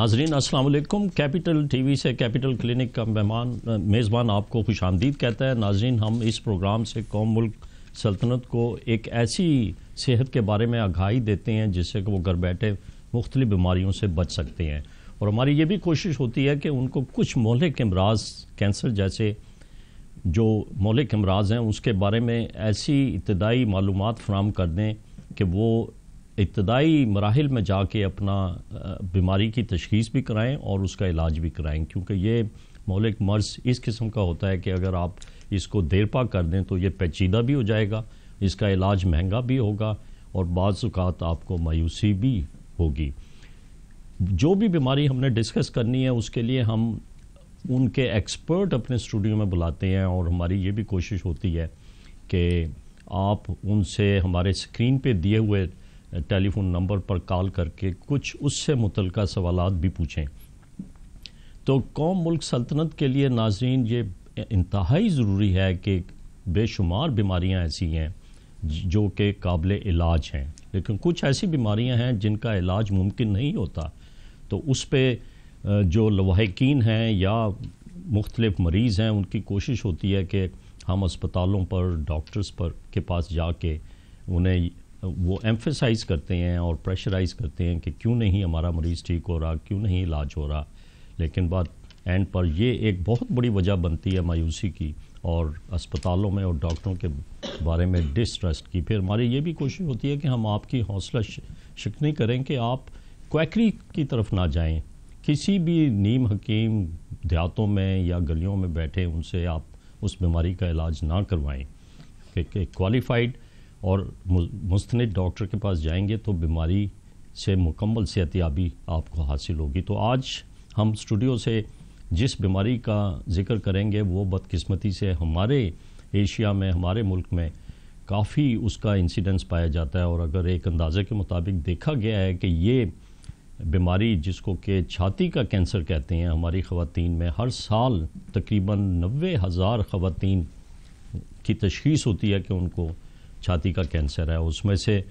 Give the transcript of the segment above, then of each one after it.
ناظرین، السلام علیکم۔ کیپٹل ٹی وی سے کیپٹل کلینک کا مہمان، میزبان آپ کو خوش آمدید کہتا ہے۔ ناظرین، ہم اس پروگرام سے قوم ملک سلطنت کو ایک ایسی صحت کے بارے میں آگاہی دیتے ہیں جس سے کہ وہ گھر بیٹھے مختلف بیماریوں سے بچ سکتے ہیں۔ اور ہماری یہ بھی کوشش ہوتی ہے کہ ان کو کچھ مہلک امراض کینسر جیسے جو مہلک امراض ہیں، اس کے بارے میں ایسی ابتدائی معلومات فراہم کر دیں کہ وہ ابتدائی مراحل میں جا کے اپنا بیماری کی تشخیص بھی کرائیں اور اس کا علاج بھی کرائیں۔ کیونکہ یہ مولک مرض اس قسم کا ہوتا ہے کہ اگر آپ اس کو دیر پا کر دیں تو یہ پیچیدہ بھی ہو جائے گا، اس کا علاج مہنگا بھی ہوگا اور بعض اوقات آپ کو مایوسی بھی ہوگی۔ جو بھی بیماری ہم نے ڈسکس کرنی ہے، اس کے لیے ہم ان کے ایکسپرٹ اپنے اسٹوڈیو میں بلاتے ہیں اور ہماری یہ بھی کوشش ہوتی ہے کہ آپ ان سے ہمارے اسکرین پہ دیے ہوئے ٹیلی فون نمبر پر کال کر کے کچھ اس سے متعلقہ سوالات بھی پوچھیں۔ تو قوم ملک سلطنت کے لیے ناظرین، یہ انتہائی ضروری ہے کہ بے شمار بیماریاں ایسی ہیں جو کہ قابل علاج ہیں۔ لیکن کچھ ایسی بیماریاں ہیں جن کا علاج ممکن نہیں ہوتا۔ تو اس پہ جو لواحقین ہیں یا مختلف مریض ہیں، ان کی کوشش ہوتی ہے کہ ہم اسپتالوں پر، ڈاکٹرز پر کے پاس جا کے انہیں وہ ایمفیسائز کرتے ہیں اور پریشرائز کرتے ہیں کہ کیوں نہیں ہمارا مریض ٹھیک ہو رہا، کیوں نہیں علاج ہو رہا۔ لیکن بات اینڈ پر یہ ایک بہت بڑی وجہ بنتی ہے مایوسی کی اور اسپتالوں میں اور ڈاکٹروں کے بارے میں ڈسٹرسٹ کی۔ پھر ہماری یہ بھی کوشش ہوتی ہے کہ ہم آپ کی حوصلہ شکنی کریں کہ آپ کویکری کی طرف نہ جائیں۔ کسی بھی نیم حکیم دیہاتوں میں یا گلیوں میں بیٹھے ان سے آپ اس بیماری کا علاج نہ کروائیں۔ کہ کوالیفائڈ اور مستند ڈاکٹر کے پاس جائیں گے تو بیماری سے مکمل صحتیابی آپ کو حاصل ہوگی۔ تو آج ہم اسٹوڈیو سے جس بیماری کا ذکر کریں گے وہ بدقسمتی سے ہمارے ایشیا میں، ہمارے ملک میں کافی اس کا انسیڈنس پایا جاتا ہے۔ اور اگر ایک اندازے کے مطابق دیکھا گیا ہے کہ یہ بیماری جس کو کہ چھاتی کا کینسر کہتے ہیں، ہماری خواتین میں ہر سال تقریباً نوے ہزار خواتین کی تشخیص ہوتی ہے کہ ان کو چھاتی کا کینسر ہے۔ اس میں سے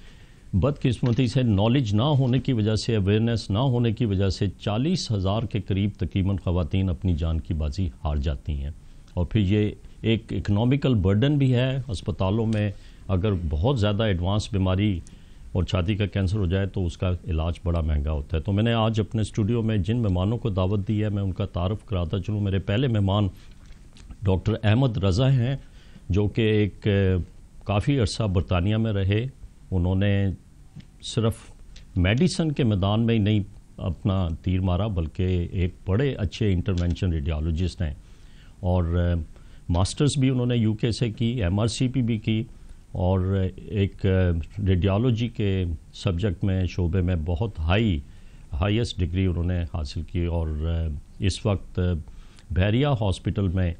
بدقسمتی سے نالج نہ ہونے کی وجہ سے اویئرنیس نہ ہونے کی وجہ سے چالیس ہزار کے قریب تقریباً خواتین اپنی جان کی بازی ہار جاتی ہیں۔ اور پھر یہ ایک اکنامیکل برڈن بھی ہے۔ اسپتالوں میں اگر بہت زیادہ ایڈوانس بیماری اور چھاتی کا کینسر ہو جائے تو اس کا علاج بڑا مہنگا ہوتا ہے۔ تو میں نے آج اپنے اسٹوڈیو میں جن مہمانوں کو دعوت دی ہے، میں ان کا تعارف کراتا چلوں۔ میرے پہلے مہمان ڈاکٹر احمد رضا ہیں، جو کہ ایک کافی عرصہ برطانیہ میں رہے۔ انہوں نے صرف میڈیسن کے میدان میں ہی نہیں اپنا تیر مارا، بلکہ ایک بڑے اچھے انٹرونشن ریڈیالوجسٹ ہیں۔ اور ماسٹرز بھی انہوں نے یو کے سے کی ایم آر سی پی بھی کی۔ اور ایک ریڈیالوجی کے سبجیکٹ میں شعبے میں بہت ہائی ہائیسٹ ڈگری انہوں نے حاصل کی۔ اور اس وقت بحریہ ہاسپٹل میں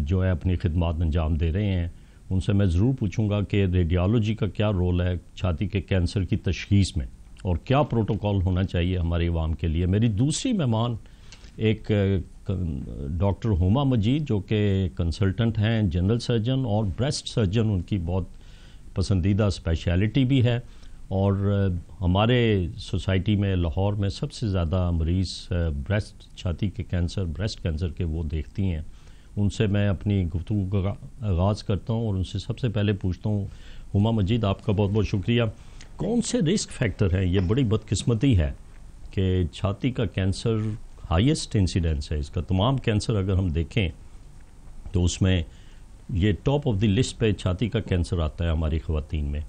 جو ہے، اپنی خدمات انجام دے رہے ہیں۔ ان سے میں ضرور پوچھوں گا کہ ریڈیالوجی کا کیا رول ہے چھاتی کے کینسر کی تشخیص میں اور کیا پروٹوکول ہونا چاہیے ہماری عوام کے لیے۔ میری دوسری مہمان ایک ڈاکٹر ہما مجید جو کہ کنسلٹنٹ ہیں، جنرل سرجن اور بریسٹ سرجن، ان کی بہت پسندیدہ اسپیشلٹی بھی ہے اور ہمارے سوسائٹی میں لاہور میں سب سے زیادہ مریض بریسٹ، چھاتی کے کینسر، بریسٹ کینسر کے وہ دیکھتی ہیں۔ ان سے میں اپنی گفتگو کا آغاز کرتا ہوں اور ان سے سب سے پہلے پوچھتا ہوں، ہما مجید، آپ کا بہت بہت شکریہ۔ کون سے رسک فیکٹر ہیں؟ یہ بڑی بدقسمتی ہے کہ چھاتی کا کینسر ہائیسٹ انسیڈنس ہے۔ اس کا تمام کینسر اگر ہم دیکھیں تو اس میں یہ ٹاپ آف دی لسٹ پہ چھاتی کا کینسر آتا ہے ہماری خواتین میں۔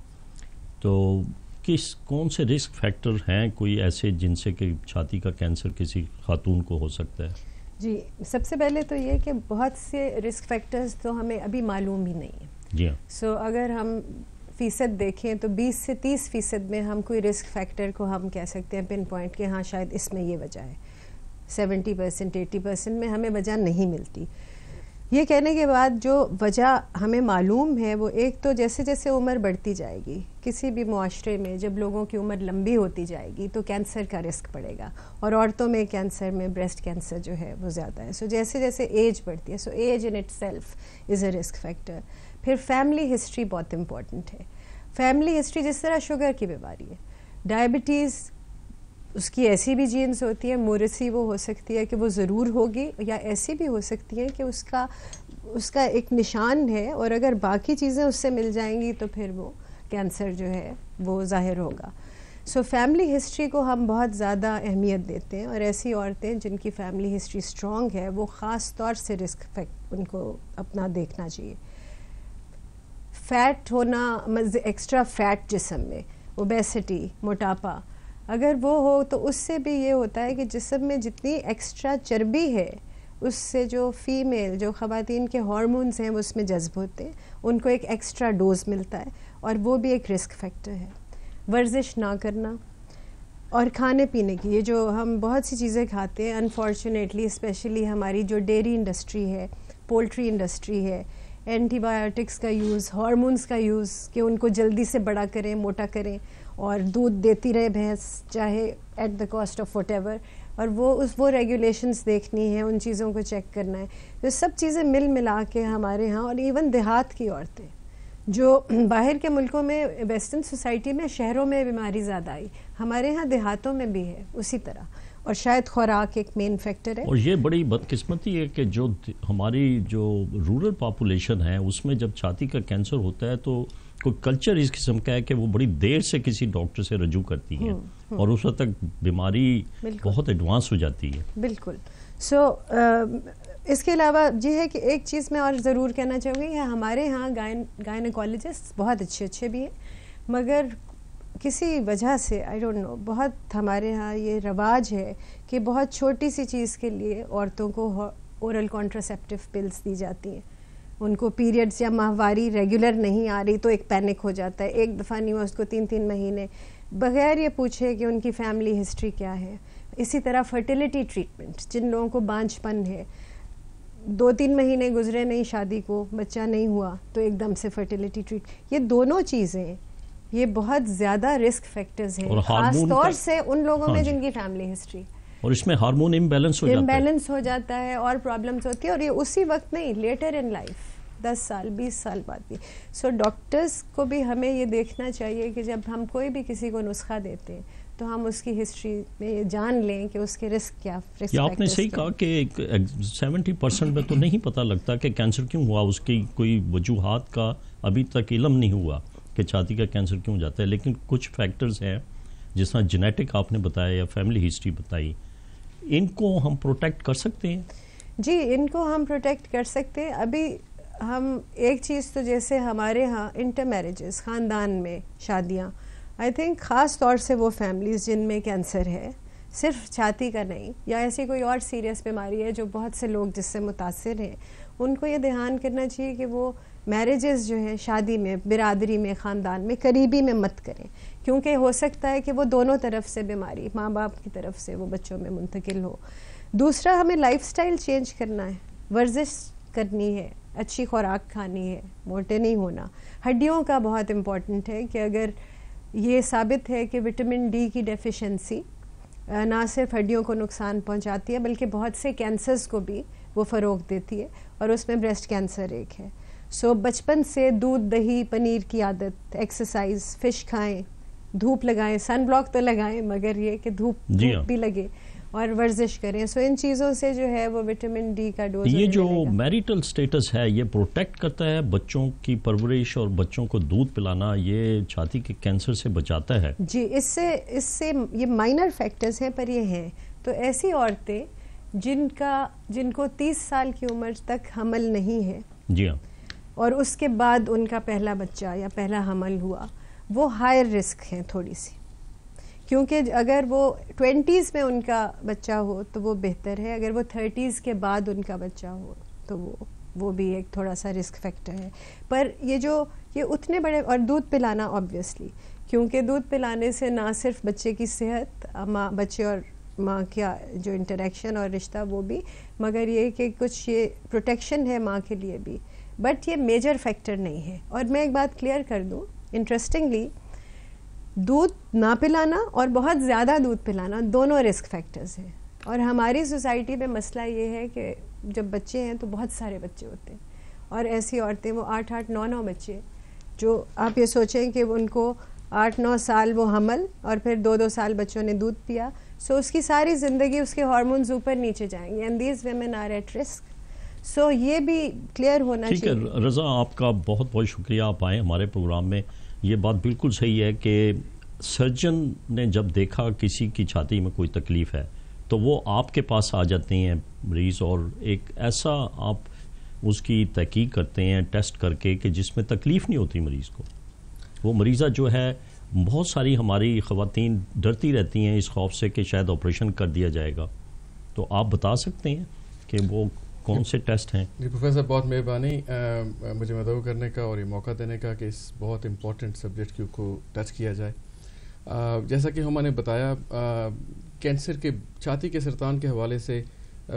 تو کس، کون سے رسک فیکٹر ہیں کوئی ایسے جن سے کہ چھاتی کا کینسر کسی خاتون کو ہو سکتا ہے؟ جی سب سے پہلے تو یہ کہ بہت سے رسک فیکٹرز تو ہمیں ابھی معلوم ہی نہیں ہیں۔ جی سو اگر ہم فیصد دیکھیں تو بیس سے تیس فیصد میں ہم کوئی رسک فیکٹر کو ہم کہہ سکتے ہیں پن پوائنٹ کہ ہاں شاید اس میں یہ وجہ ہے۔ سیونٹی پرسینٹ ایٹی پرسینٹ میں ہمیں وجہ نہیں ملتی۔ یہ کہنے کے بعد جو وجہ ہمیں معلوم ہے وہ ایک تو جیسے جیسے عمر بڑھتی جائے گی، کسی بھی معاشرے میں جب لوگوں کی عمر لمبی ہوتی جائے گی تو کینسر کا رسک پڑے گا اور عورتوں میں کینسر میں بریسٹ کینسر جو ہے وہ زیادہ ہے۔ سو جیسے جیسے ایج بڑھتی ہے، so age in itself is a risk factor پھر فیملی ہسٹری بہت امپورٹنٹ ہے۔ فیملی ہسٹری جس طرح شوگر کی بیماری ہے ڈائبٹیز اس کی ایسی بھی جینس ہوتی ہے مورسی وہ ہو سکتی ہے کہ وہ ضرور ہوگی یا ایسی بھی ہو سکتی ہے کہ اس کا اس کا ایک نشان ہے اور اگر باقی چیزیں اس سے مل جائیں گی تو پھر وہ کینسر جو ہے وہ ظاہر ہوگا۔ سو فیملی ہسٹری کو ہم بہت زیادہ اہمیت دیتے ہیں اور ایسی عورتیں جن کی فیملی ہسٹری اسٹرانگ ہے، وہ خاص طور سے رسک فیکٹ ان کو اپنا دیکھنا چاہیے۔ فیٹ ہونا ایکسٹرا فیٹ جسم میں اوبیسٹی موٹاپا اگر وہ ہو تو اس سے بھی یہ ہوتا ہے کہ جسم میں جتنی ایکسٹرا چربی ہے، اس سے جو فیمیل جو خواتین کے ہارمونز ہیں وہ اس میں جذب ہوتے ہیں۔ ان کو ایک ایکسٹرا ڈوز ملتا ہے اور وہ بھی ایک رسک فیکٹر ہے۔ ورزش نہ کرنا اور کھانے پینے کی، یہ جو ہم بہت سی چیزیں کھاتے ہیں انفارچونیٹلی اسپیشلی ہماری جو ڈیری انڈسٹری ہے پولٹری انڈسٹری ہے اینٹی بایوٹکس کا یوز ہارمونس کا یوز کہ ان کو جلدی سے بڑا کریں، موٹا کریں۔ اور دودھ دیتی رہے بھینس، چاہے at the cost of whatever اور وہ اس، وہ ریگولیشنس دیکھنی ہے ان چیزوں کو چیک کرنا ہے۔ یہ سب چیزیں مل ملا کے ہمارے ہاں اور ایون دیہات کی عورتیں۔ جو باہر کے ملکوں میں ویسٹرن سوسائٹی میں، شہروں میں بیماری زیادہ آئی۔ ہمارے ہاں دیہاتوں میں بھی ہے، اسی طرح۔ اور شاید خوراک ایک مین فیکٹر ہے۔ اور یہ بڑی بدقسمتی ہے کہ جو ہماری جو رورل پاپولیشن ہے، اس میں جب چھاتی کا کینسر ہوتا ہے تو کوئی کلچر اس قسم کا ہے کہ وہ بڑی دیر سے کسی ڈاکٹر سے رجوع کرتی ہیں اور اس وقت تک بیماری بہت ایڈوانس ہو جاتی ہے۔ بالکل۔ سو اس کے علاوہ یہ ہے کہ ایک چیز میں اور ضرور کہنا چاہوں گی کہ ہمارے ہاں گائنیکالوجسٹ بہت اچھے اچھے بھی ہیں مگر کسی وجہ سے آئی ڈونٹ نو بہت ہمارے ہاں یہ رواج ہے کہ بہت چھوٹی سی چیز کے لیے عورتوں کو اورل کانٹراسیپٹیو پلس دی جاتی ہیں۔ ان کو پیریڈس یا ماہواری ریگولر نہیں آ رہی تو ایک پینک ہو جاتا ہے۔ ایک دفعہ نہیں ہوا اس کو تین تین مہینے۔ بغیر یہ پوچھے کہ ان کی فیملی ہسٹری کیا ہے۔ اسی طرح فرٹیلیٹی ٹریٹمنٹ جن لوگوں کو بانچ پن ہے۔ دو تین مہینے گزرے نہیں شادی کو بچہ نہیں ہوا تو ایک دم سے فرٹیلیٹی ٹریٹ یہ دونوں چیزیں یہ بہت زیادہ رسک فیکٹرز ہیں۔ خاص طور سے ان لوگوں میں ہاں جی۔ جن کی فیملی ہسٹری اور اس میں ہارمون امبیلنس ہو جاتا ہے۔ امبیلنس ہو جاتا ہے اور پرابلمس ہوتی ہے اور یہ اسی وقت نہیں لیٹر ان لائف دس سال بیس سال بعد بھی۔ سو ڈاکٹرز کو بھی ہمیں یہ دیکھنا چاہیے کہ جب ہم کوئی بھی کسی کو نسخہ دیتے ہیں تو ہم اس کی ہسٹری میں یہ جان لیں کہ اس کے رسک کیا آپ نے صحیح کہا کہ سیونٹی پرسینٹ میں تو نہیں پتہ لگتا کہ کینسر کیوں ہوا اس کی کوئی وجوہات کا ابھی تک علم نہیں ہوا کہ چھاتی کا کینسر کیوں جاتا ہے۔ لیکن کچھ فیکٹرز ہیں جس طرح جینیٹک آپ نے بتایا یا فیملی ہسٹری بتائی ان کو ہم پروٹیکٹ کر سکتے ہیں؟ جی ان کو ہم پروٹیکٹ کر سکتے ہیں۔ ابھی ہم ایک چیز تو جیسے ہمارے ہاں انٹر میرجز خاندان میں شادیاں آئی تھنک خاص طور سے وہ فیملیز جن میں کینسر ہے، صرف چھاتی کا نہیں، یا ایسی کوئی اور سیریس بیماری ہے جو بہت سے لوگ جس سے متاثر ہیں، ان کو یہ دھیان کرنا چاہیے کہ وہ میرجز جو ہیں شادی میں، برادری میں، خاندان میں، قریبی میں مت کریں۔ کیونکہ ہو سکتا ہے کہ وہ دونوں طرف سے بیماری، ماں باپ کی طرف سے وہ بچوں میں منتقل ہو۔ دوسرا، ہمیں لائف سٹائل چینج کرنا ہے، ورزش کرنی ہے۔ اچھی خوراک کھانی ہے موٹے نہیں ہونا۔ ہڈیوں کا بہت امپورٹنٹ ہے کہ اگر یہ ثابت ہے کہ وٹامن ڈی کی ڈیفیشنسی نہ صرف ہڈیوں کو نقصان پہنچاتی ہے بلکہ بہت سے کینسرز کو بھی وہ فروغ دیتی ہے اور اس میں بریسٹ کینسر ایک ہے۔ سو بچپن سے دودھ دہی پنیر کی عادت ایکسرسائز فش کھائیں دھوپ لگائیں سن بلاک تو لگائیں مگر یہ کہ دھوپ جی ہاں۔ بھی لگے۔ اور ورزش کریں۔ سو ان چیزوں سے جو ہے وہ وٹامن ڈی کا ڈوز یہ جو میریٹل سٹیٹس ہے یہ پروٹیکٹ کرتا ہے بچوں کی پرورش اور بچوں کو دودھ پلانا یہ چھاتی کے کینسر سے بچاتا ہے۔ جی اس سے اس سے یہ مائنر فیکٹرز ہیں پر یہ ہیں۔ تو ایسی عورتیں جن کا جن کو تیس سال کی عمر تک حمل نہیں ہے جی ہاں۔ اور اس کے بعد ان کا پہلا بچہ یا پہلا حمل ہوا وہ ہائر رسک ہیں تھوڑی سی۔ کیونکہ اگر وہ ٹوینٹیز میں ان کا بچہ ہو تو وہ بہتر ہے، اگر وہ تھرٹیز کے بعد ان کا بچہ ہو تو وہ وہ بھی ایک تھوڑا سا رسک فیکٹر ہے۔ پر یہ جو، یہ اتنے بڑے، اور دودھ پلانا آبویسلی کیونکہ دودھ پلانے سے نہ صرف بچے کی صحت، ماں، بچے اور ماں کا جو انٹریکشن اور رشتہ وہ بھی، مگر یہ کہ کچھ یہ پروٹیکشن ہے ماں کے لیے بھی۔ بٹ یہ میجر فیکٹر نہیں ہے۔ اور میں ایک بات کلیئر کر دوں انٹرسٹنگلی دودھ نہ پلانا اور بہت زیادہ دودھ پلانا دونوں رسک فیکٹرز ہیں۔ اور ہماری سوسائٹی میں مسئلہ یہ ہے کہ جب بچے ہیں تو بہت سارے بچے ہوتے ہیں۔ اور ایسی عورتیں وہ آٹھ آٹھ نو نو بچے جو آپ یہ سوچیں کہ ان کو آٹھ نو سال وہ حمل اور پھر دو دو سال بچوں نے دودھ پیا۔ سو اس کی ساری زندگی اس کے ہارمونز اوپر نیچے جائیں گے۔ And these women are at risk so یہ بھی کلیئر ہونا چاہیے۔ رضا آپ کا بہت بہت شکریہ۔ آپ آئے ہمارے پروگرام میں۔ یہ بات بالکل صحیح ہے کہ سرجن نے جب دیکھا کسی کی چھاتی میں کوئی تکلیف ہے، تو وہ آپ کے پاس آ جاتے ہیں مریض اور ایک ایسا آپ اس کی تحقیق کرتے ہیں، ٹیسٹ کر کے کہ جس میں تکلیف نہیں ہوتی مریض کو۔ وہ مریضہ جو ہے، بہت ساری ہماری خواتین ڈرتی رہتی ہیں اس خوف سے کہ شاید آپریشن کر دیا جائے گا۔ تو آپ بتا سکتے ہیں کہ وہ کون سے ٹیسٹ ہیں؟ جی پروفیسر بہت مہربانی مجھے مدعو کرنے کا اور یہ موقع دینے کا کہ اس بہت امپورٹنٹ سبجیکٹ کو ٹچ کیا جائے۔ جیسا کہ ہم نے بتایا کینسر کے چھاتی کے سرطان کے حوالے سے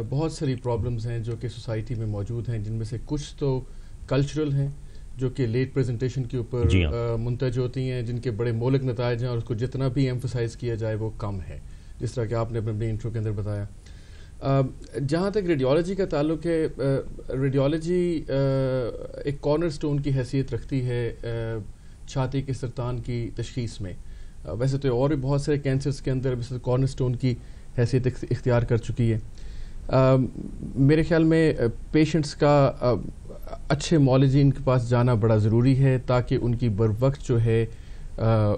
بہت ساری پرابلمز ہیں جو کہ سوسائٹی میں موجود ہیں جن میں سے کچھ تو کلچرل ہیں جو کہ لیٹ پریزنٹیشن کے اوپر جی ہاں۔ منتج ہوتی ہیں جن کے بڑے مولک نتائج ہیں اور اس کو جتنا بھی ایمفسائز کیا جائے وہ کم ہے۔ جس طرح کہ آپ نے اپنے انٹرو کے اندر بتایا۔ جہاں تک ریڈیولوجی کا تعلق ہے ریڈیولوجی ایک کارنر سٹون کی حیثیت رکھتی ہے چھاتی کے سرطان کی تشخیص میں۔ ویسے تو اور بھی بہت سارے کینسرز کے اندر کارنر سٹون کی حیثیت اختیار کر چکی ہے۔ میرے خیال میں پیشنٹس کا اچھے مولوجین کے پاس جانا بڑا ضروری ہے تاکہ ان کی بر وقت جو ہے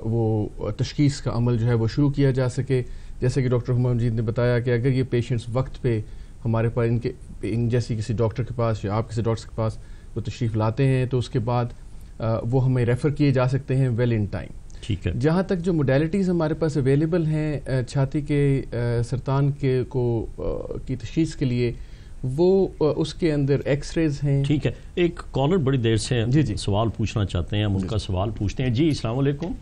وہ تشخیص کا عمل جو ہے وہ شروع کیا جا سکے۔ جیسے کہ ڈاکٹر حمام جید نے بتایا کہ اگر یہ پیشنٹس وقت پہ ہمارے پاس ان کے ان جیسی کسی ڈاکٹر کے پاس یا آپ کسی ڈاکٹر کے پاس وہ تشریف لاتے ہیں تو اس کے بعد وہ ہمیں ریفر کیے جا سکتے ہیں ویل ان ٹائم ٹھیک ہے۔ جہاں تک جو موڈیلٹیز ہمارے پاس اویلیبل ہیں چھاتی کے سرطان کے کو کی تشخیص کے لیے وہ اس کے اندر ایکس ریز ہیں۔ ٹھیک ہے۔ ایک کالر بڑی دیر سے جی جی۔ سوال پوچھنا چاہتے ہیں ہم ان کا سوال پوچھتے ہیں۔ جی السلام علیکم۔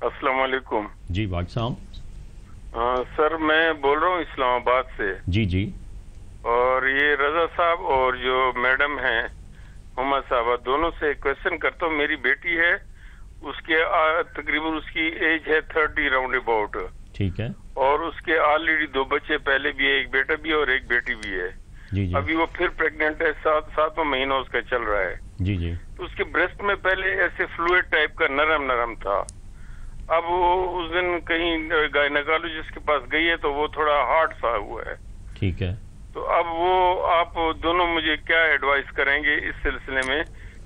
السلام علیکم۔ جی باغ صاحب۔ سر میں بول رہا ہوں اسلام آباد سے۔ جی جی۔ اور یہ رضا صاحب اور جو میڈم ہیں ہما صاحبہ دونوں سے کوشچن کرتا ہوں۔ میری بیٹی ہے اس کے تقریباً اس کی ایج ہے تھرٹی راؤنڈ اباؤٹ ٹھیک ہے۔ اور اس کے آلریڈی دو بچے پہلے بھی ہے ایک بیٹا بھی اور ایک بیٹی بھی ہے۔ جی جی۔ ابھی وہ پھر پریگنٹ ہے سات ساتواں مہینہ اس کا چل رہا ہے۔ جی جی۔ اس کے بریسٹ میں پہلے ایسے فلوئڈ ٹائپ کا نرم نرم تھا۔ اب وہ اس دن کہیں گائنکالوجسٹ کے پاس گئی ہے تو وہ تھوڑا ہارڈ سا ہوا ہے۔ ٹھیک ہے۔ تو اب وہ آپ دونوں مجھے کیا ایڈوائز کریں گے اس سلسلے میں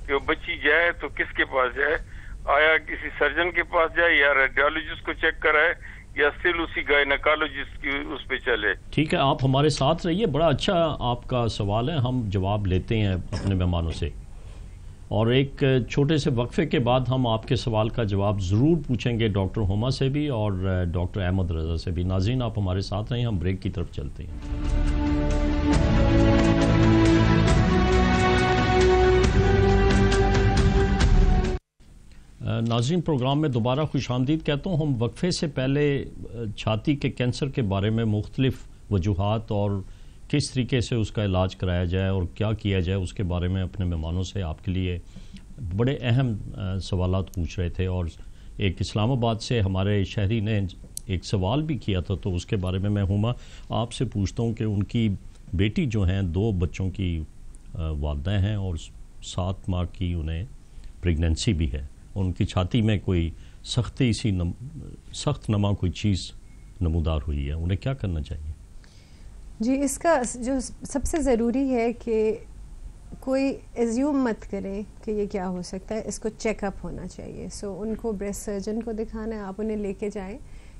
کہ وہ بچی جائے تو کس کے پاس جائے؟ آیا کسی سرجن کے پاس جائے یا ریڈیولوجسٹ کو چیک کرائے یا اسٹل اسی گائنکالوجسٹ کی اس پہ چلے؟ ٹھیک ہے آپ ہمارے ساتھ رہیے بڑا اچھا آپ کا سوال ہے ہم جواب لیتے ہیں اپنے مہمانوں سے۔ اور ایک چھوٹے سے وقفے کے بعد ہم آپ کے سوال کا جواب ضرور پوچھیں گے ڈاکٹر ہوما سے بھی اور ڈاکٹر احمد رضا سے بھی۔ ناظرین، آپ ہمارے ساتھ رہیں، ہم بریک کی طرف چلتے ہیں۔ ناظرین، پروگرام میں دوبارہ خوش آمدید کہتا ہوں، ہم وقفے سے پہلے چھاتی کے کینسر کے بارے میں مختلف وجوہات اور کس طریقے سے اس کا علاج کرایا جائے اور کیا کیا جائے، اس کے بارے میں اپنے مہمانوں سے آپ کے لیے بڑے اہم سوالات پوچھ رہے تھے اور ایک اسلام آباد سے ہمارے شہری نے ایک سوال بھی کیا تھا، تو اس کے بارے میں میں ہوں آپ سے پوچھتا ہوں کہ ان کی بیٹی جو ہیں، دو بچوں کی والدہ ہیں اور سات ماہ کی انہیں پریگننسی بھی ہے۔ ان کی چھاتی میں کوئی سختی سی نم، سخت نما کوئی چیز نمودار ہوئی ہے، انہیں کیا کرنا چاہیے؟ جی اس کا جو سب سے ضروری ہے کہ کوئی ایزیوم مت کرے کہ یہ کیا ہو سکتا ہے، اس کو چیک اپ ہونا چاہیے۔ سو ان کو بریسٹ سرجن کو دکھانا ہے، آپ انہیں لے کے جائیں۔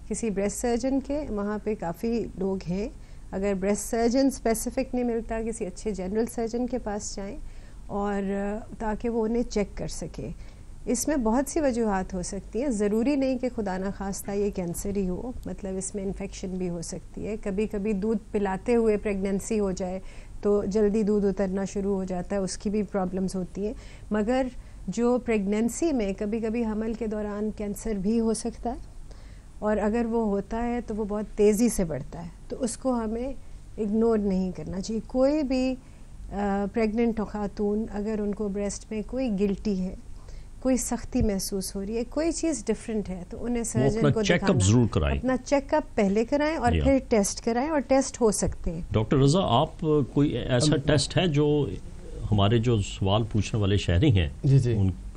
کسی بریسٹ سرجن کے وہاں پہ کافی لوگ ہیں۔ اگر بریسٹ سرجن اسپیسیفک نہیں ملتا، کسی اچھے جنرل سرجن کے پاس جائیں اور تاکہ وہ انہیں چیک کر سکے۔ اس میں بہت سی وجوہات ہو سکتی ہیں۔ ضروری نہیں کہ خدا نخواستہ یہ کینسر ہی ہو مطلب اس میں انفیکشن بھی ہو سکتی ہے۔ کبھی کبھی دودھ پلاتے ہوئے پریگننسی ہو جائے تو جلدی دودھ اترنا شروع ہو جاتا ہے، اس کی بھی پرابلمس ہوتی ہیں۔ مگر جو پریگننسی میں کبھی کبھی حمل کے دوران کینسر بھی ہو سکتا ہے اور اگر وہ ہوتا ہے تو وہ بہت تیزی سے بڑھتا ہے۔ تو اس کو ہمیں اگنور نہیں کرنا چاہیے۔ کوئی بھی پریگننٹ خاتون اگر ان کو بریسٹ میں کوئی گلٹی ہے کوئی سختی محسوس ہو رہی ہے کوئی چیز ڈفرینٹ ہے تو انہیں سرجن کو دکھانا۔ اپنا چیک اپ پہلے کرائیں اور پھر ٹیسٹ کرائیں اور ٹیسٹ ہو سکتے ہیں۔ ڈاکٹر رضا آپ کوئی ایسا ٹیسٹ ہے جو ہمارے جو سوال پوچھنے والے شہری ہیں؟ جی جی۔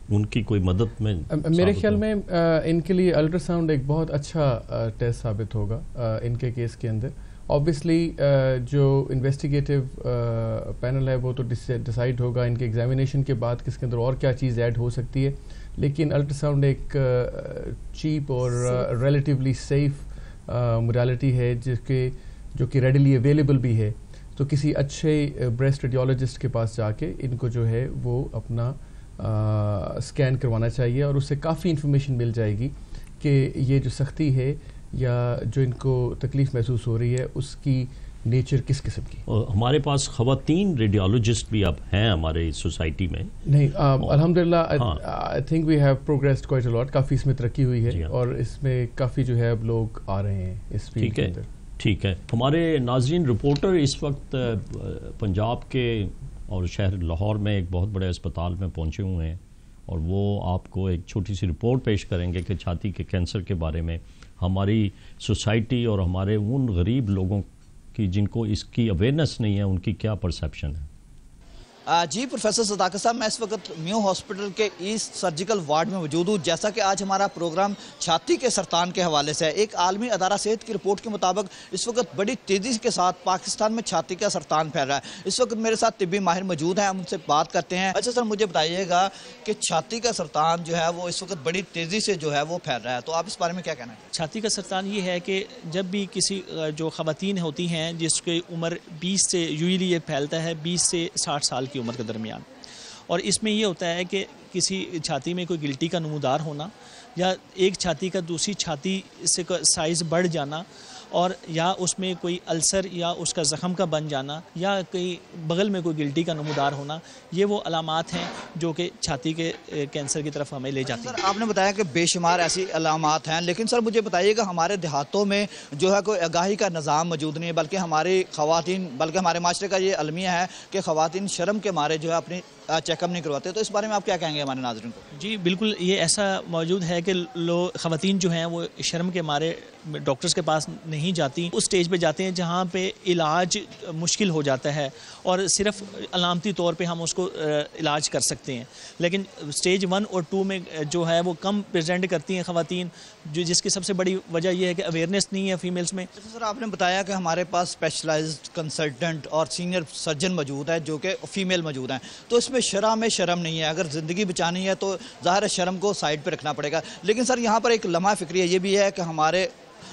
ان کی کوئی مدد میں میرے خیال میں ان کے لیے الٹرا ساؤنڈ ایک بہت اچھا ٹیسٹ ثابت ہوگا ان کے کیس کے اندر۔ آبویسلی جو انویسٹیگیٹو پینل ہے وہ تو ڈسائڈ ہوگا ان کے ایگزامینیشن کے بعد کس کے اندر اور کیا چیز ایڈ ہو سکتی ہے. لیکن الٹرا ساؤنڈ ایک چیپ اور ریلیٹیولی سیف موڈیلٹی ہے جس کے جو کہ ریڈیلی اویلیبل بھی ہے. تو کسی اچھے بریسٹ ریڈیولوجسٹ کے پاس جا کے ان کو جو ہے وہ اپنا اسکین کروانا چاہیے اور اس سے کافی انفارمیشن مل جائے گی کہ یہ جو سختی ہے یا جو ان کو تکلیف محسوس ہو رہی ہے اس کی نیچر کس قسم کی؟ ہمارے پاس خواتین ریڈیولوجسٹ بھی اب ہیں ہمارے سوسائٹی میں۔ نہیں الحمد للہ I think we have progress quite a lot کافی اس میں ترقی ہوئی ہے جی ہاں۔ اور اس میں کافی جو ہے اب لوگ آ رہے ہیں اس ٹھیک ہے۔ ٹھیک ہے۔ ہمارے ناظرین رپورٹر اس وقت پنجاب کے اور شہر لاہور میں ایک بہت بڑے اسپتال میں پہنچے ہوئے ہیں اور وہ آپ کو ایک چھوٹی سی رپورٹ پیش کریں گے کہ چھاتی کے کینسر کے بارے میں ہماری سوسائٹی اور ہمارے ان غریب لوگوں کی جن کو اس کی اویئرنیس نہیں ہے، ان کی کیا پرسیپشن ہے؟ جی پروفیسر صداقت صاحب، میں اس وقت میو ہاسپٹل کے ایسٹ سرجیکل وارڈ میں موجود ہوں۔ جیسا کہ آج ہمارا پروگرام چھاتی کے سرطان کے حوالے سے ہے، ایک عالمی ادارہ صحت کی رپورٹ کے مطابق اس وقت بڑی تیزی کے ساتھ پاکستان میں چھاتی کا سرطان پھیل رہا ہے۔ اس وقت میرے ساتھ طبی ماہر موجود ہیں، ہم ان سے بات کرتے ہیں۔ اچھا سر، مجھے بتائیے گا کہ چھاتی کا سرطان جو ہے، وہ اس وقت بڑی تیزی سے جو ہے، وہ پھیل رہا ہے۔ تو آپ اس بارے میں کیا کہنا ہے چھاتی کا سرطان یہ ہے کہ جب بھی کسی جو خواتین ہوتی ہیں، جس کی عمر بیس سے یولی یہ پھیلتا ہے، بیس سے ساٹھ سال کی عمر کے درمیان۔ اور اس میں یہ ہوتا ہے کہ کسی چھاتی میں کوئی گلٹی کا نمودار ہونا یا ایک چھاتی کا دوسری چھاتی سے سائز بڑھ جانا اور یا اس میں کوئی السر یا اس کا زخم کا بن جانا یا کئی بغل میں کوئی گلٹی کا نمودار ہونا یہ وہ علامات ہیں جو کہ چھاتی کے کینسر کی طرف ہمیں لے جاتی ہیں۔ آپ نے بتایا کہ بے شمار ایسی علامات ہیں لیکن سر مجھے بتائیے گا ہمارے دیہاتوں میں جو ہے کوئی آگاہی کا نظام موجود نہیں ہے بلکہ ہماری خواتین بلکہ ہمارے معاشرے کا یہ المیہ ہے کہ خواتین شرم کے مارے جو ہے اپنی چیک اپ نہیں کرواتے تو اس بارے میں آپ کیا کہیں گے ہمارے ناظرین کو؟ جی بالکل یہ ایسا موجود ہے کہ لوگ خواتین جو ہیں وہ شرم کے مارے ڈاکٹرز کے پاس نہیں جاتی اس سٹیج پہ جاتے ہیں جہاں پہ علاج مشکل ہو جاتا ہے اور صرف علامتی طور پہ ہم اس کو علاج کر سکتے ہیں۔ لیکن سٹیج ون اور ٹو میں جو ہے وہ کم پریزنٹ کرتی ہیں خواتین جو جس کی سب سے بڑی وجہ یہ ہے کہ اویئرنیس نہیں ہے فیمیلز میں۔ سر آپ نے بتایا کہ ہمارے پاس اسپیشلائزڈ کنسلٹنٹ اور سینئر سرجن موجود ہے جو کہ فیمیل موجود ہیں۔ تو اس میں شرح میں شرم نہیں ہے۔ اگر زندگی بچانی ہے تو ظاہر شرم کو سائڈ پہ رکھنا پڑے گا۔ لیکن سر، یہاں پر ایک لمحہ فکری یہ بھی ہے کہ ہمارے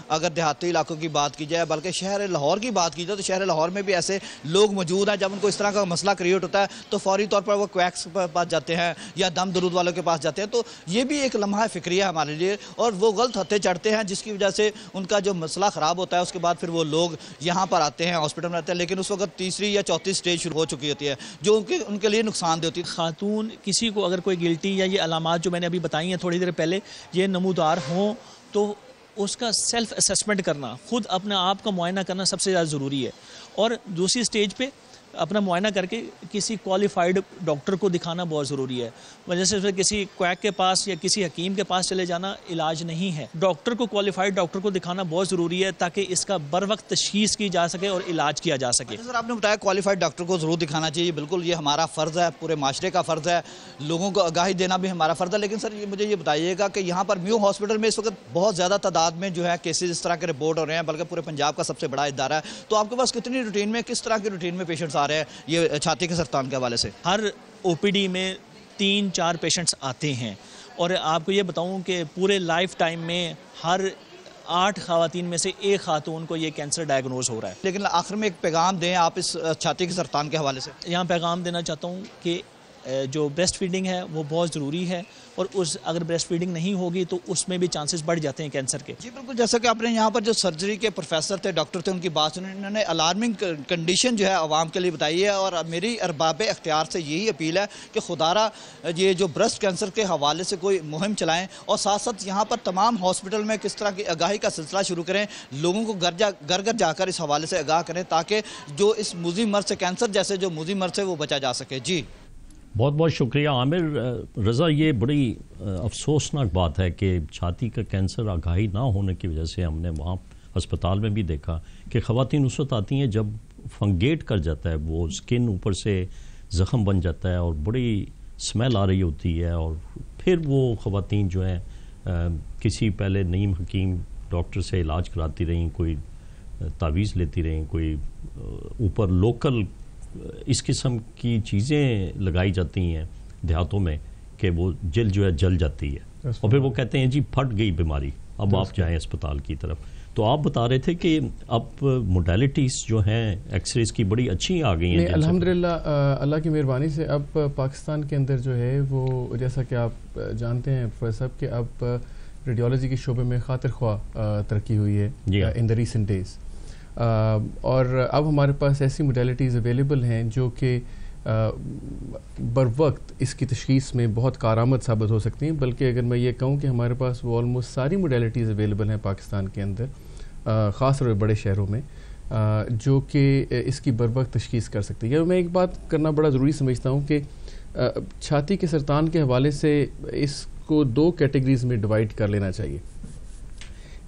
اگر دیہاتی علاقوں کی بات کی جائے، بلکہ شہر لاہور کی بات کی جائے تو شہر لاہور میں بھی ایسے لوگ موجود ہیں، جب ان کو اس طرح کا مسئلہ کریٹ ہوتا ہے تو فوری طور پر وہ کویکس پاس جاتے ہیں یا دم درود والوں کے پاس جاتے ہیں۔ تو یہ بھی ایک لمحہ فکریہ ہے ہمارے لیے اور وہ غلط ہتھے چڑھتے ہیں، جس کی وجہ سے ان کا جو مسئلہ خراب ہوتا ہے، اس کے بعد پھر وہ لوگ یہاں پر آتے ہیں ہاسپٹل میں آتے ہیں، لیکن اس وقت تیسری یا چوتھی سٹیج شروع ہو چکی ہوتی ہے، جو ان کے ان کے لیے نقصان دہ ہوتی ہے۔ خاتون کسی کو اگر کوئی گلٹی یا یہ علامات جو میں نے ابھی بتائی ہیں تھوڑی دیر پہلے، یہ نمودار ہوں تو اس کا سیلف اسسمنٹ کرنا، خود اپنے آپ کا معائنہ کرنا سب سے زیادہ ضروری ہے۔ اور دوسری سٹیج پہ اپنا معائنہ کر کے کسی کوالیفائڈ ڈاکٹر کو دکھانا بہت ضروری ہے۔ وجہ سے کسی کویک کے پاس یا کسی حکیم کے پاس چلے جانا علاج نہیں ہے۔ ڈاکٹر کو کوالیفائڈ ڈاکٹر کو دکھانا بہت ضروری ہے تاکہ اس کا بر وقت تشخیص کی جا سکے اور علاج کیا جا سکے۔ سر، آپ نے بتایا کوالیفائڈ ڈاکٹر کو ضرور دکھانا چاہیے۔ بالکل، یہ ہمارا فرض ہے، پورے معاشرے کا فرض ہے۔ لوگوں کو آگاہی دینا بھی ہمارا فرض ہے۔ لیکن سر مجھے یہ بتائیے گا کہ یہاں پر میو ہاسپٹل میں اس وقت بہت زیادہ تعداد میں جو ہے کیسز اس طرح کے رپورٹ ہو رہے ہیں، بلکہ پورے پنجاب کا سب سے بڑا ادارہ ہے۔ تو آپ کے پاس کتنی روٹین میں، کس طرح کی روٹین میں پیشنٹس آ رہے ہیں یہ چھاتی کے سرطان کے حوالے سے۔ ہر او پی ڈی میں تین چار پیشنٹس آتے ہیں۔ اور آپ کو یہ بتاؤں کہ پورے لائف ٹائم میں ہر آٹھ خواتین میں سے ایک خاتون کو یہ کینسر ڈائگنوز ہو رہا ہے۔ لیکن آخر میں ایک پیغام دیں آپ اس چھاتی کے سرطان کے حوالے سے۔ یہاں پیغام دینا چاہتا ہوں کہ جو بیسٹ فیڈنگ ہے وہ بہت ضروری ہے۔ اور اس اگر بریسٹ فیڈنگ نہیں ہوگی تو اس میں بھی چانسز بڑھ جاتے ہیں کینسر کے۔ جی بالکل، جیسا کہ آپ نے یہاں پر جو سرجری کے پروفیسر تھے ڈاکٹر تھے، ان کی بات سنی، انہوں نے الارمنگ کنڈیشن جو ہے عوام کے لیے بتائی ہے۔ اور میری ارباب اختیار سے یہی اپیل ہے کہ خدارہ، یہ جو برسٹ کینسر کے حوالے سے کوئی مہم چلائیں۔ اور ساتھ ساتھ یہاں پر تمام ہاسپٹل میں کس طرح کی آگاہی کا سلسلہ شروع کریں، لوگوں کو گھر جا گھر گھر جا کر اس حوالے سے آگاہ کریں تاکہ جو اس موزی مرض سے کینسر جیسے جو موزی مرض سے وہ بچا جا سکے۔ جی۔ بہت بہت شکریہ عامر۔ رضا، یہ بڑی افسوسناک بات ہے کہ چھاتی کا کینسر آگاہی نہ ہونے کی وجہ سے ہم نے وہاں اسپتال میں بھی دیکھا کہ خواتین اس وقت آتی ہیں جب فنگیٹ کر جاتا ہے، وہ اسکن اوپر سے زخم بن جاتا ہے اور بڑی اسمیل آ رہی ہوتی ہے اور پھر وہ خواتین جو ہیں کسی پہلے نیم حکیم ڈاکٹر سے علاج کراتی رہیں، کوئی تعویذ لیتی رہیں، کوئی اوپر لوکل اس قسم کی چیزیں لگائی جاتی ہیں دیہاتوں میں کہ وہ جل جو ہے جل جاتی ہے۔ اور پھر وہ کہتے ہیں جی پھٹ گئی بیماری اب آپ جائیں اسپتال کی طرف۔ تو آپ بتا رہے تھے کہ اب موڈیلٹیز جو ہیں ایکس ریز کی بڑی اچھی آ گئی ہیں الحمد للہ اللہ کی مہربانی سے اب پاکستان کے اندر جو ہے وہ جیسا کہ آپ جانتے ہیں صاحب کہ اب ریڈیولوجی کے شعبے میں خاطر خواہ ترقی ہوئی ہے ان دا ریسنٹ ڈیز اور اب ہمارے پاس ایسی موڈیلٹیز اویلیبل ہیں جو کہ بر وقت اس کی تشخیص میں بہت کارآمد ثابت ہو سکتی ہیں، بلکہ اگر میں یہ کہوں کہ ہمارے پاس وہ آلموسٹ ساری موڈیلٹیز اویلیبل ہیں پاکستان کے اندر خاص طور پہ بڑے شہروں میں جو کہ اس کی بر وقت تشخیص کر سکتی ہے میں ایک بات کرنا بڑا ضروری سمجھتا ہوں کہ چھاتی کے سرطان کے حوالے سے اس کو دو کیٹیگریز میں ڈیوائڈ کر لینا چاہیے۔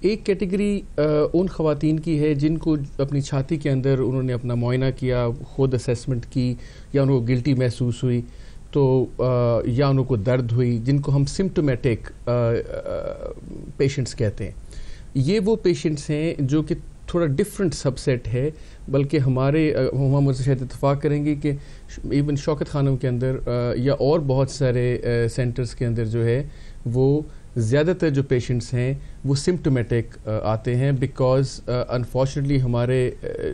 ایک کیٹیگری ان خواتین کی ہے جن کو اپنی چھاتی کے اندر انہوں نے اپنا معائنہ کیا، خود اسیسمنٹ کی، یا ان کو گلٹی محسوس ہوئی، تو یا ان کو درد ہوئی، جن کو ہم سمٹومیٹک پیشنٹس کہتے ہیں۔ یہ وہ پیشنٹس ہیں جو کہ تھوڑا ڈفرینٹ سب سیٹ ہے، بلکہ ہمارے ہم سے شاید اتفاق کریں گے کہ ایون شوکت خانوں کے اندر یا اور بہت سارے سینٹرز کے اندر جو ہے، وہ زیادہ تر جو پیشنٹس ہیں وہ سمٹومیٹک آتے ہیں بیکاز انفارچونیٹلی ہمارے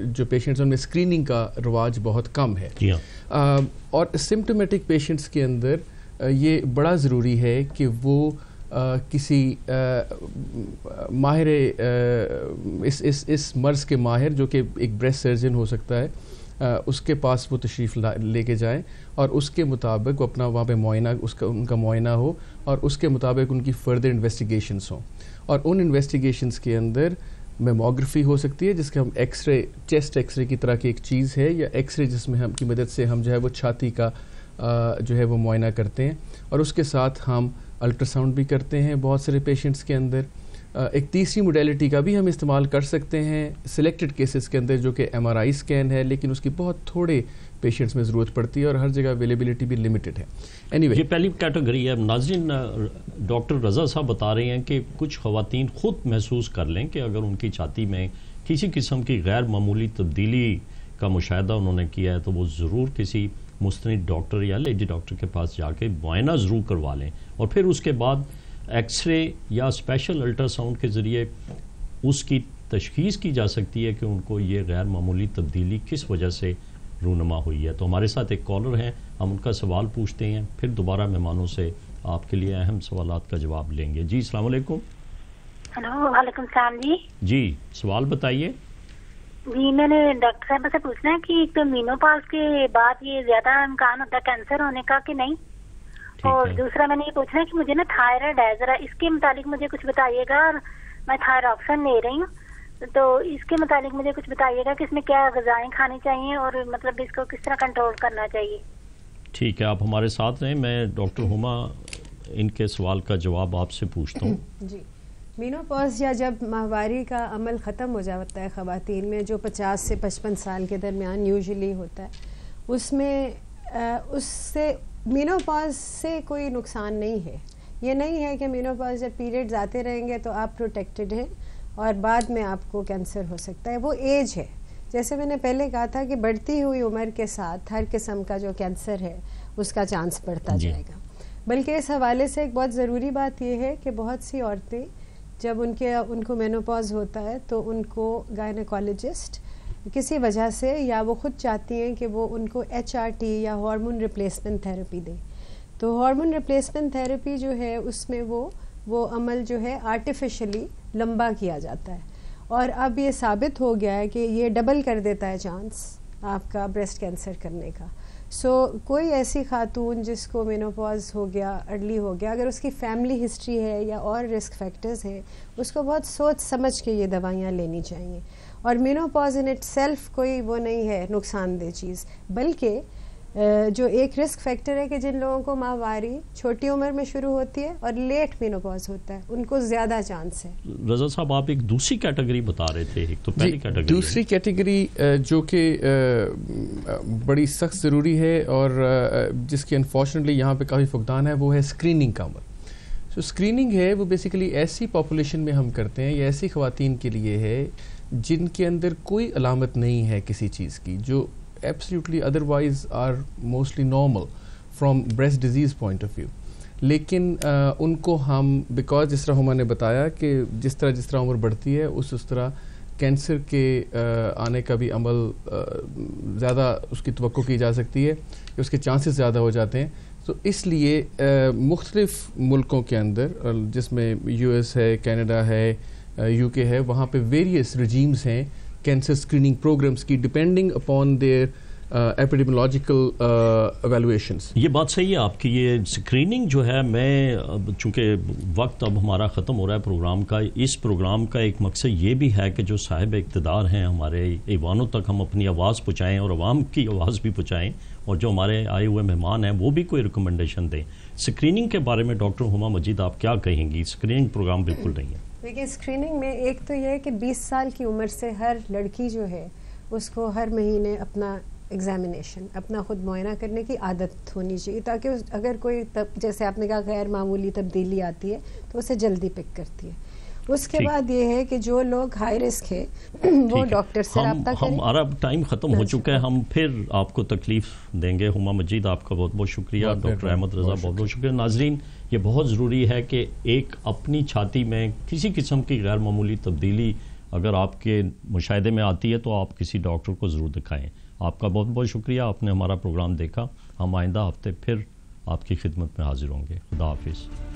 جو پیشنٹس ان میں اسکریننگ کا رواج بہت کم ہے جی ہاں۔ اور سمٹومیٹک پیشنٹس کے اندر یہ بڑا ضروری ہے کہ وہ کسی ماہر اس اس اس مرض کے ماہر جو کہ ایک بریسٹ سرجن ہو سکتا ہے اس کے پاس وہ تشریف لے کے جائیں اور اس کے مطابق وہ اپنا وہاں پہ معائنہ، اس کا، ان کا معائنہ ہو اور اس کے مطابق ان کی فردر انویسٹیگیشنس ہوں۔ اور ان انویسٹیگیشنس کے اندر میموگرافی ہو سکتی ہے، جس کے ہم X ray chest X ray کی طرح کی ایک چیز ہے، یا ایکس رے جس میں ہم کی مدد سے ہم جو ہے وہ چھاتی کا جو ہے وہ معائنہ کرتے ہیں۔ اور اس کے ساتھ ہم الٹرا ساؤنڈ بھی کرتے ہیں بہت سارے پیشنٹس کے اندر۔ ایک تیسری موڈیلٹی کا بھی ہم استعمال کر سکتے ہیں سلیکٹڈ کیسز کے اندر جو کہ ایم آر آئی اسکین ہے لیکن اس کی بہت تھوڑے پیشنٹس میں ضرورت پڑتی ہے اور ہر جگہ اویلیبلٹی بھی لمیٹڈ ہے۔ اینی anyway, یہ پہلی کیٹیگری ہے۔ ناظرین ڈاکٹر رضا صاحب بتا رہے ہیں کہ کچھ خواتین خود محسوس کر لیں کہ اگر ان کی چھاتی میں کسی قسم کی غیر معمولی تبدیلی کا مشاہدہ انہوں نے کیا ہے تو وہ ضرور کسی مستند ڈاکٹر یا لیڈی ڈاکٹر کے پاس جا کے معائنہ ضرور کروا لیں۔ اور پھر اس کے بعد ایکس رے یا اسپیشل الٹرا ساؤنڈ کے ذریعے اس کی تشخیص کی جا سکتی ہے کہ ان کو یہ غیر معمولی تبدیلی کس وجہ سے رونما ہوئی ہے۔ تو ہمارے ساتھ ایک کالر ہیں ہم ان کا سوال پوچھتے ہیں پھر دوبارہ مہمانوں سے آپ کے لیے اہم سوالات کا جواب لیں گے۔ جی السلام علیکم۔ ہلو وعلیکم السلام جی۔ جی سوال بتائیے۔ جی میں نے ڈاکٹر صاحب سے پوچھنا ہے کہ تو مینو پاس کے بعد یہ زیادہ امکان ہوتا ہے کینسر ہونے کا کہ نہیں؟ اور دوسرا میں نے یہ پوچھنا ہے کہ مجھے نا تھائرائڈ ہے ذرا اس کے متعلق مجھے کچھ بتائیے گا اور میں تھائر آپشن لے رہی ہوں۔ تو اس کے متعلق مجھے کچھ بتائیے گا کہ اس میں کیا غذائیں کھانی چاہیے اور مطلب اس کو کس طرح کنٹرول کرنا چاہیے۔ ٹھیک ہے آپ ہمارے ساتھ رہیں میں ڈاکٹر ہما ان کے سوال کا جواب آپ سے پوچھتا ہوں۔ جی مینو پوز یا جب ماہواری کا عمل ختم ہو جاتا ہے خواتین میں جو پچاس سے پچپن سال کے درمیان یوزلی ہوتا ہے اس میں اس سے مینو پاز سے کوئی نقصان نہیں ہے۔ یہ نہیں ہے کہ مینو پاز جب پیریڈز آتے رہیں گے تو آپ پروٹیکٹڈ ہیں اور بعد میں آپ کو کینسر ہو سکتا ہے۔ وہ ایج ہے۔ جیسے میں نے پہلے کہا تھا کہ بڑھتی ہوئی عمر کے ساتھ ہر قسم کا جو کینسر ہے اس کا چانس بڑھتا جی۔ جائے گا۔ بلکہ اس حوالے سے ایک بہت ضروری بات یہ ہے کہ بہت سی عورتیں جب ان کے ان کو مینوپاز ہوتا ہے تو ان کو گائنیکالوجسٹ کسی وجہ سے یا وہ خود چاہتی ہیں کہ وہ ان کو ایچ آر ٹی یا ہارمون ریپلیسمنٹ تھیراپی دیں تو ہارمون ریپلیسمنٹ تھیراپی جو ہے اس میں وہ وہ عمل جو ہے آرٹیفیشلی لمبا کیا جاتا ہے۔ اور اب یہ ثابت ہو گیا ہے کہ یہ ڈبل کر دیتا ہے چانس آپ کا بریسٹ کینسر کرنے کا۔ سو so, کوئی ایسی خاتون جس کو مینوپاز ہو گیا ارلی ہو گیا اگر اس کی فیملی ہسٹری ہے یا اور رسک فیکٹرز ہیں اس کو بہت سوچ سمجھ کے یہ دوائیاں لینی چاہیے۔ اور مینو پاز ان اٹ سیلف کوئی وہ نہیں ہے نقصان دہ چیز بلکہ جو ایک رسک فیکٹر ہے کہ جن لوگوں کو ماہواری چھوٹی عمر میں شروع ہوتی ہے اور لیٹ مینو پاز ہوتا ہے ان کو زیادہ چانس ہے۔ رضا صاحب آپ ایک دوسری کیٹیگری بتا رہے تھے ایک تو پہلی کیٹیگری جی، دوسری کیٹیگری جو کہ بڑی سخت ضروری ہے اور جس کی انفارچونیٹلی یہاں پہ کافی فقدان ہے وہ ہے اسکریننگ کا عمل۔ سو اسکریننگ ہے وہ بیسیکلی ایسی پاپولیشن میں ہم کرتے ہیں یا ایسی خواتین کے لیے ہے جن کے اندر کوئی علامت نہیں ہے کسی چیز کی، جو absolutely otherwise are mostly normal from breast disease point of view لیکن ان کو ہم بیکاز جس طرح ہما نے بتایا کہ جس طرح جس طرح عمر بڑھتی ہے، اس اس طرح کینسر کے آنے کا بھی عمل زیادہ اس کی توقع کی جا سکتی ہے، کہ اس کے چانسز زیادہ ہو جاتے ہیں. تو اس لیے مختلف ملکوں کے اندر، جس میں یو ایس ہے، کینیڈا ہے یو کے ہے، وہاں پہ ویریس رجیمز ہیں کینسر اسکریننگ پروگرامس کی depending upon their epidemiological evaluations یہ بات صحیح ہے آپ کی، یہ اسکریننگ جو ہے، میں چونکہ وقت اب ہمارا ختم ہو رہا ہے پروگرام کا، اس پروگرام کا ایک مقصد یہ بھی ہے کہ جو صاحب اقتدار ہیں، ہمارے ایوانوں تک ہم اپنی آواز پہنچائیں اور عوام کی آواز بھی پہنچائیں اور جو ہمارے آئے ہوئے مہمان ہیں، وہ بھی کوئی ریکمنڈیشن دیں۔ اسکریننگ کے بارے میں ڈاکٹر ہما مجید آپ کیا کہیں گی؟ اسکریننگ پروگرام بالکل نہیں ہے۔ دیکھیے اسکریننگ میں ایک تو یہ ہے کہ بیس سال کی عمر سے ہر لڑکی جو ہے، اس کو ہر مہینے اپنا ایگزامینیشن اپنا خود معائنہ کرنے کی عادت ہونی چاہیے تاکہ اگر کوئی جیسے آپ نے کہا، غیر معمولی تبدیلی آتی ہے، تو اسے جلدی پک کرتی ہے۔ اس کے بعد یہ ہے کہ جو لوگ ہائی رسک ہے وہ ڈاکٹر سے رابطہ کریں۔ ہمارا ٹائم ختم ہو چکا ہے۔ ہم پھر آپ کو تکلیف دیں گے۔ ہما مجید آپ کا بہت بہت شکریہ۔ ڈاکٹر احمد رضا بہت بہت شکریہ۔ ناظرین یہ بہت ضروری ہے کہ ایک اپنی چھاتی میں کسی قسم کی غیر معمولی تبدیلی اگر آپ کے مشاہدے میں آتی ہے تو آپ کسی ڈاکٹر کو ضرور دکھائیں۔ آپ کا بہت بہت شکریہ۔ آپ نے ہمارا پروگرام دیکھا۔ ہم آئندہ ہفتے پھر آپ کی خدمت میں حاضر ہوں گے۔ خدا حافظ۔